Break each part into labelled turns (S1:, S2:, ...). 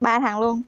S1: ba thằng
S2: luôn.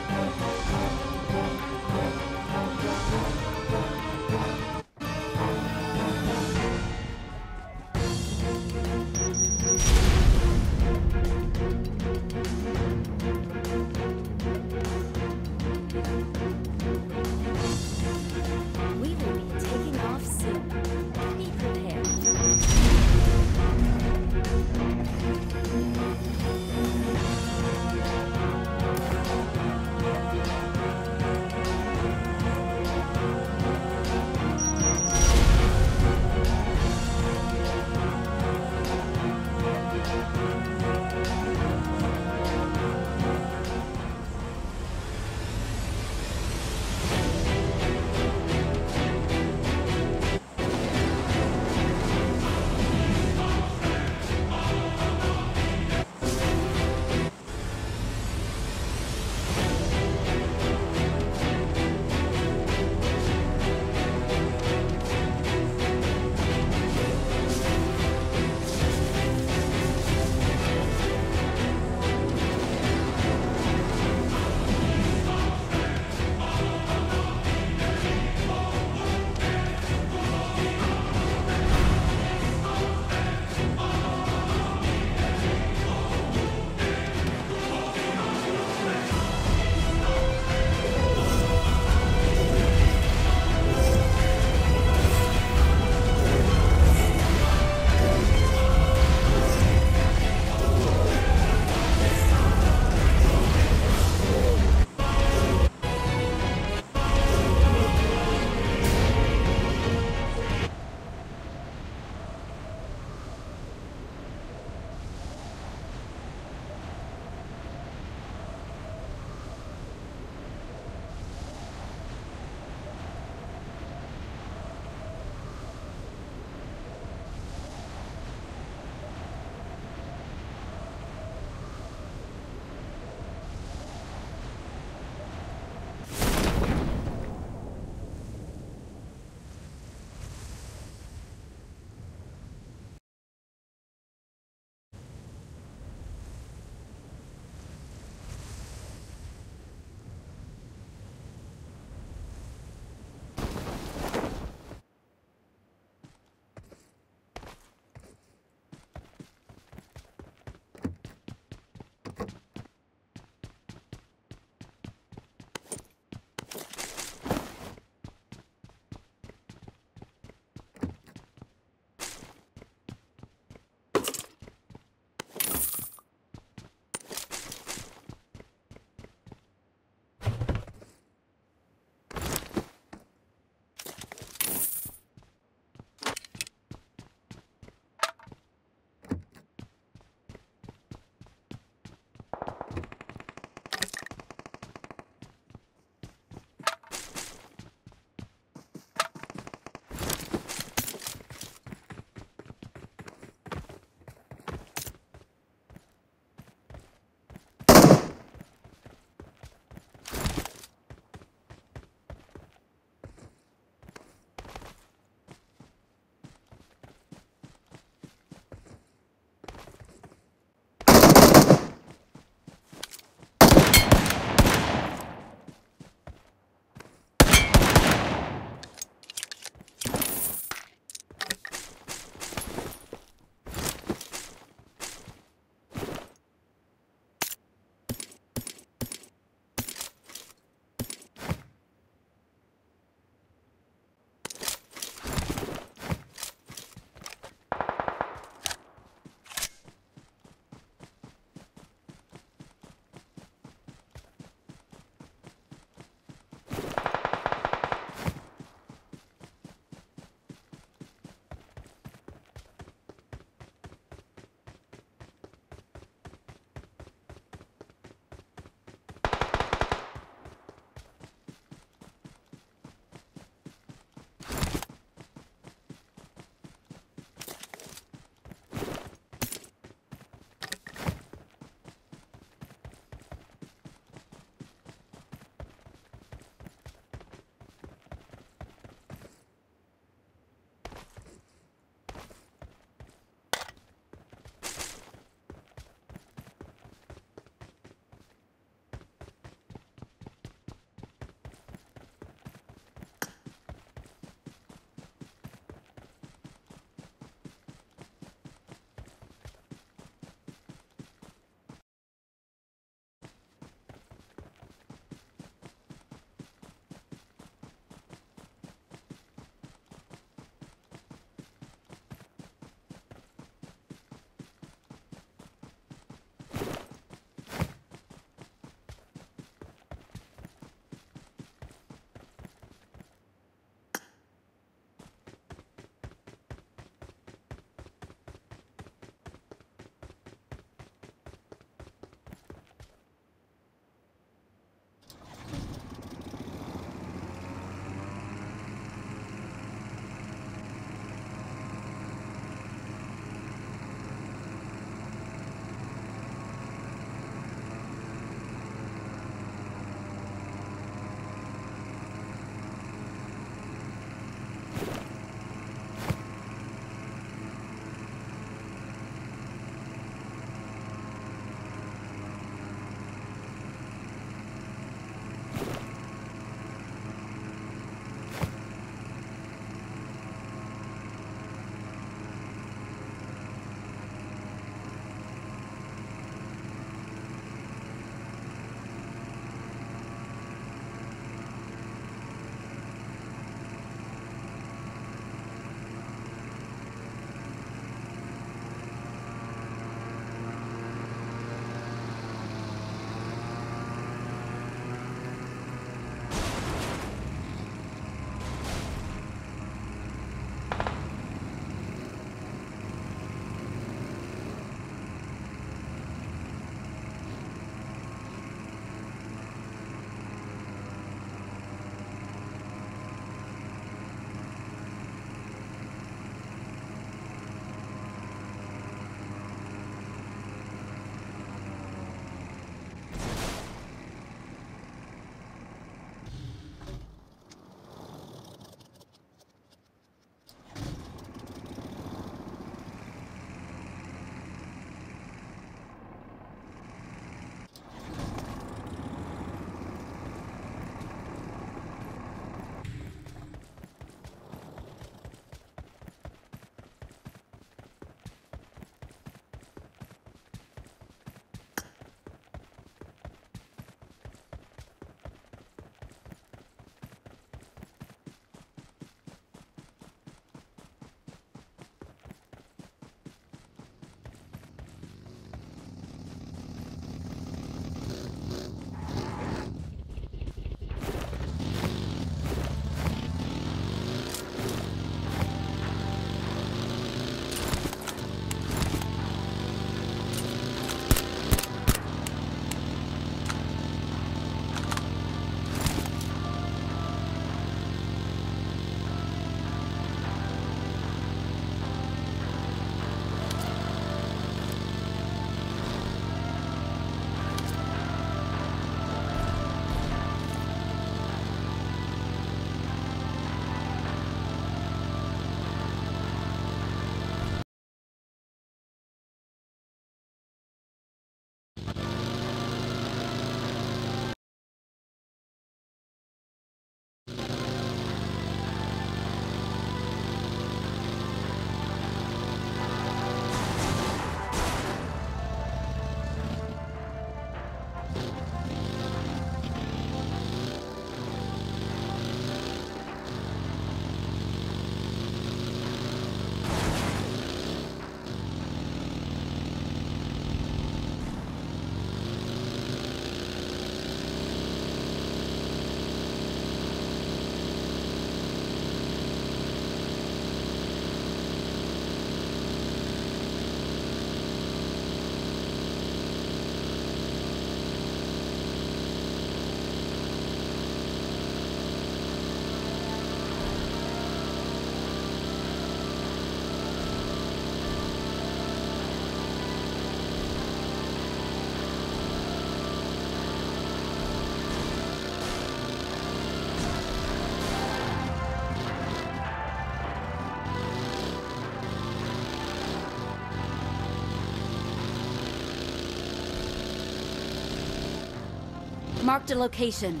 S3: Marked a location.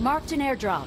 S3: Marked an airdrop.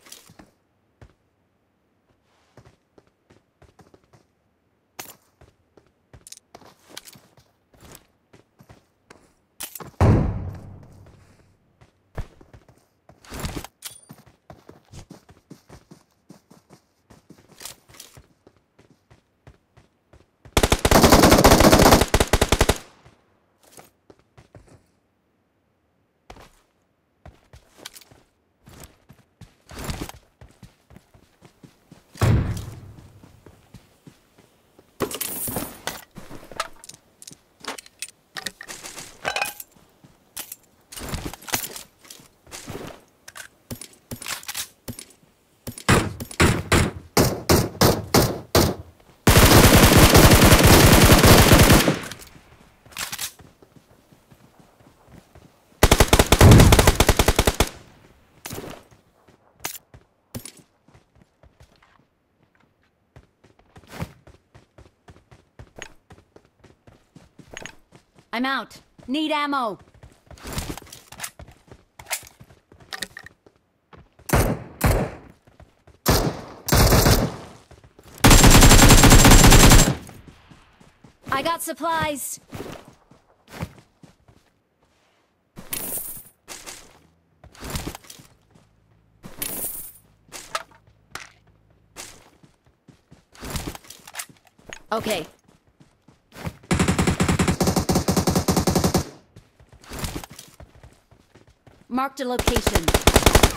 S3: I'm out. Need ammo. I got supplies. Okay. Marked a location.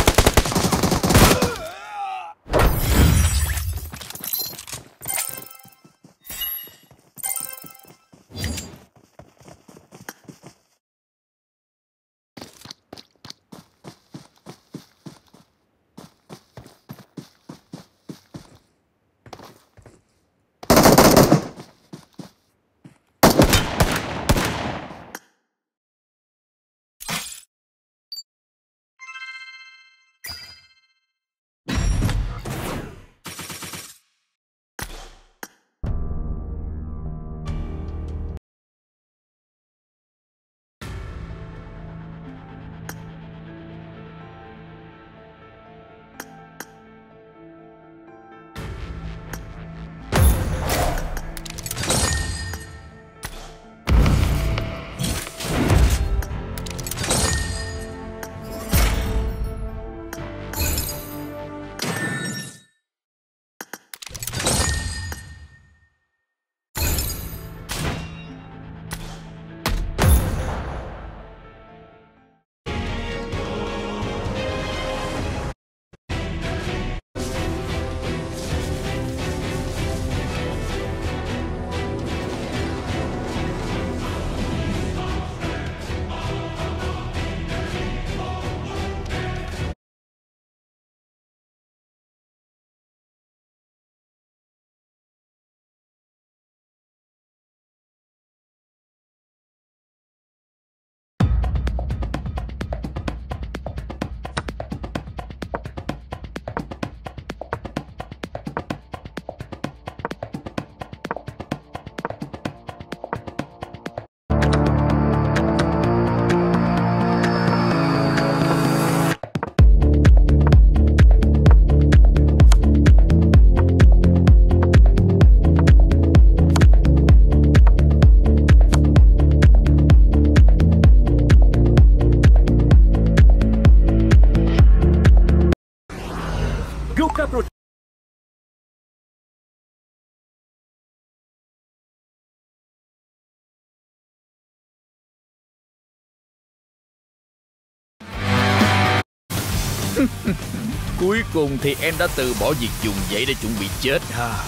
S4: Cuối cùng thì em đã từ bỏ việc dùng vậy để chuẩn bị chết ha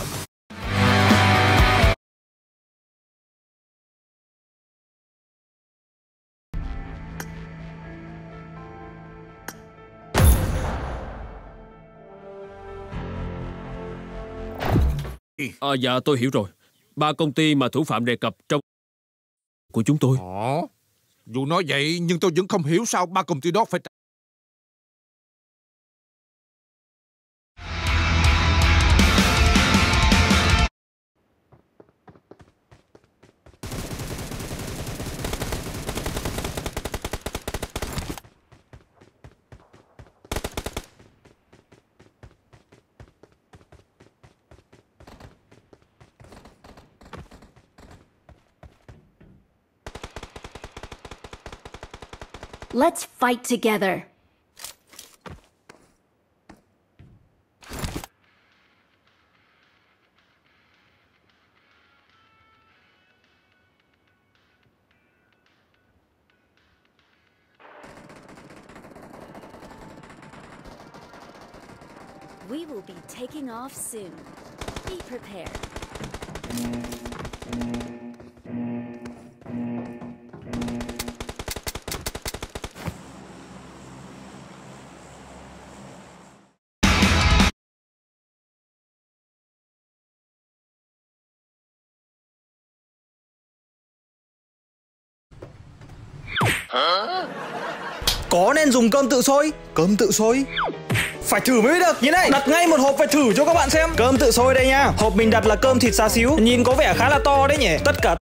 S5: À, dạ tôi hiểu rồi. Ba công ty mà thủ phạm đề cập trong của chúng tôi.
S6: Ồ, dù nói vậy nhưng tôi vẫn không hiểu sao ba công ty đó phải
S3: Let's fight together. We will be taking off soon. Be prepared.
S7: Có nên dùng cơm tự sôi Cơm tự sôi phải thử mới được. Như này. Đặt ngay một hộp về thử cho các bạn xem. Cơm tự sôi đây nha. Hộp mình đặt là cơm thịt xá xíu. Nhìn có vẻ khá là to đấy nhỉ. Tất cả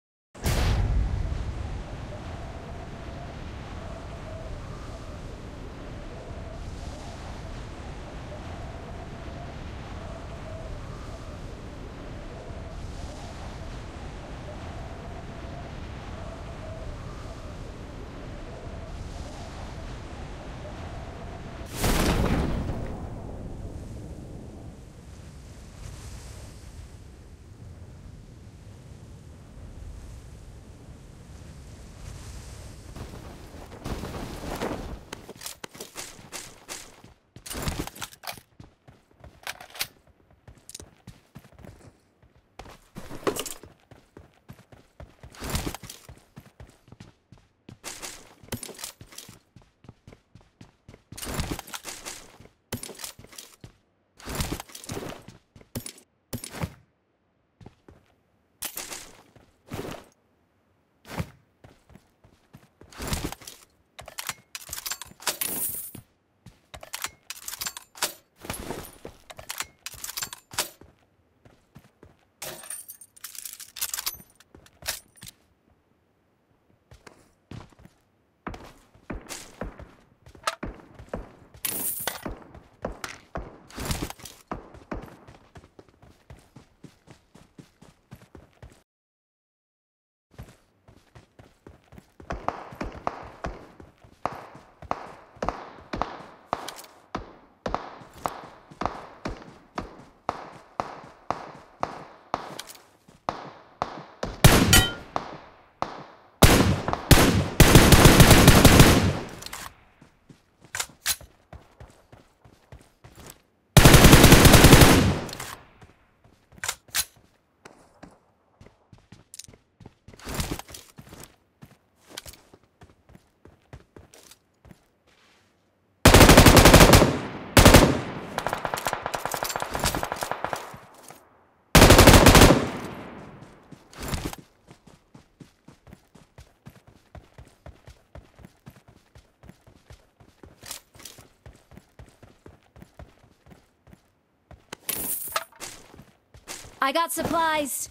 S3: I got supplies.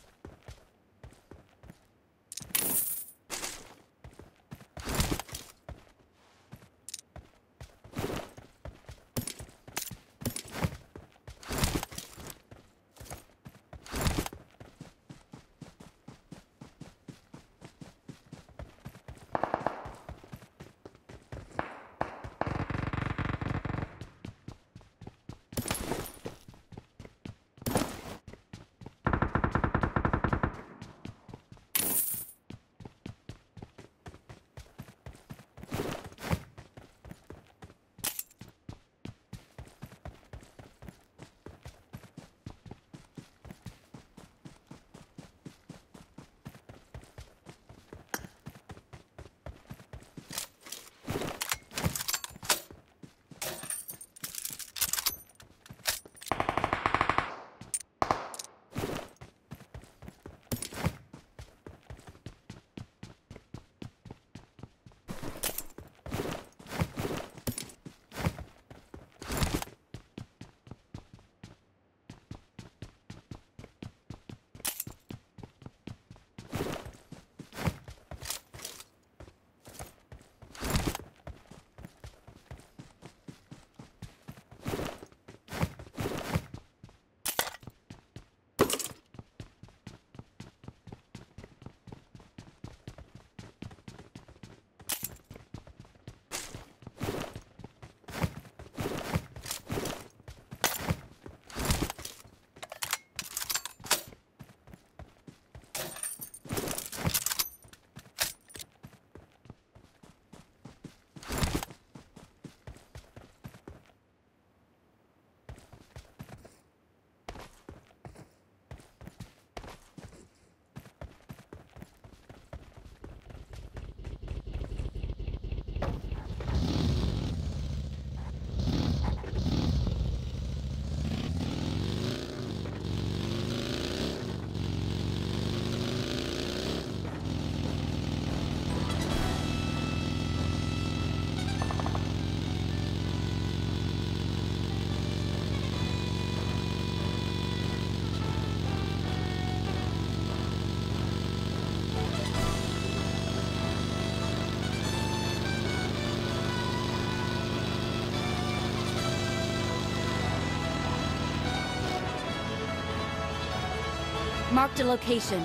S3: Marked a location.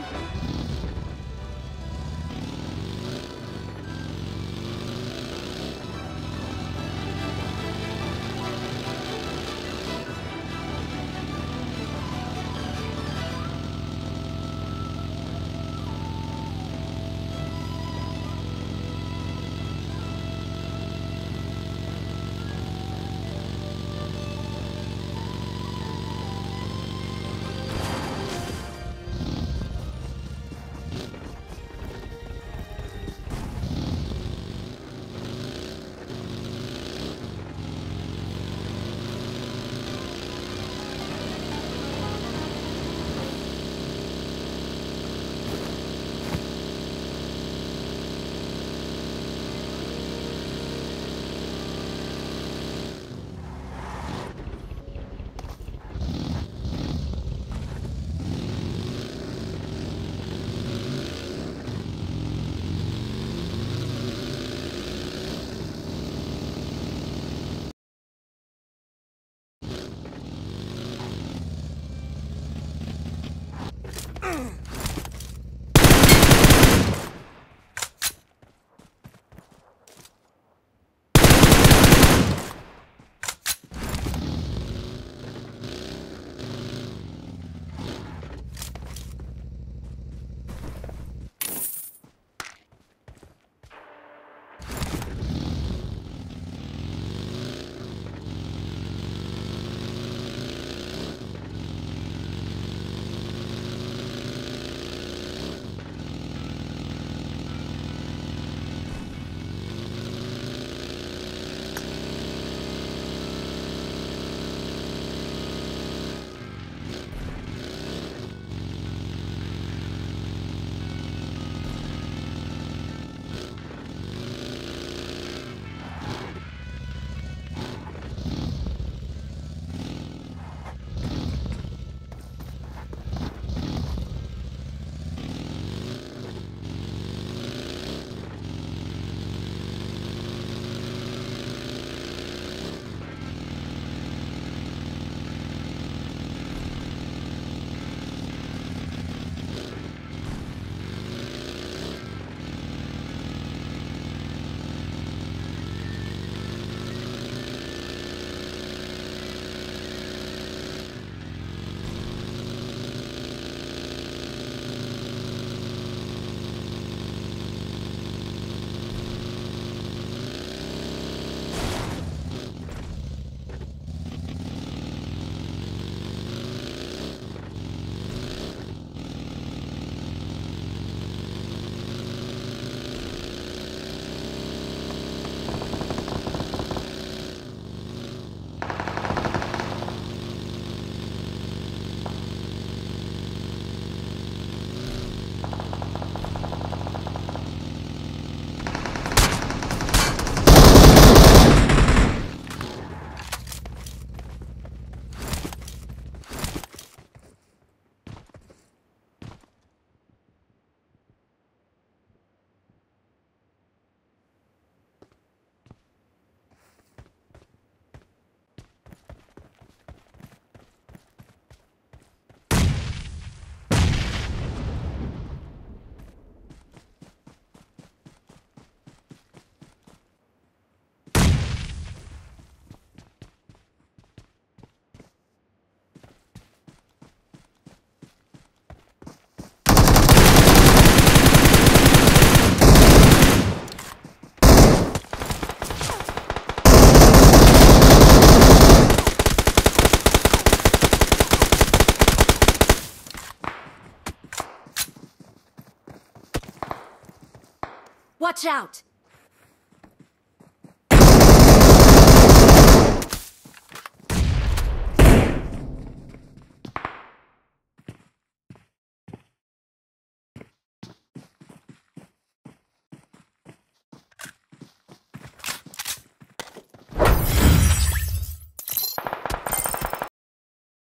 S3: Watch out!